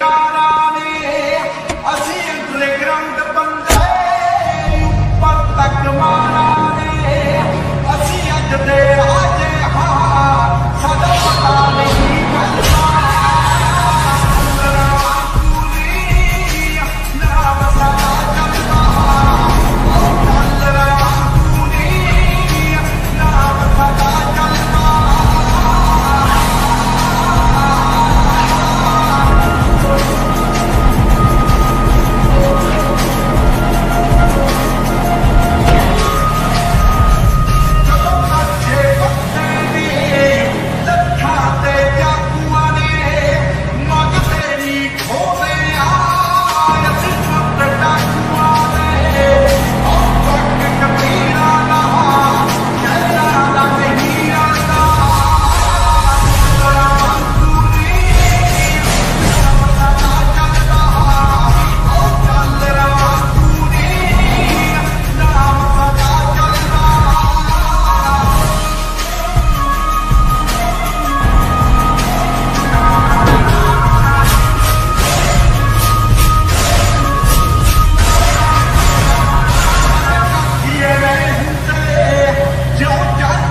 ਕਾਰਾਂ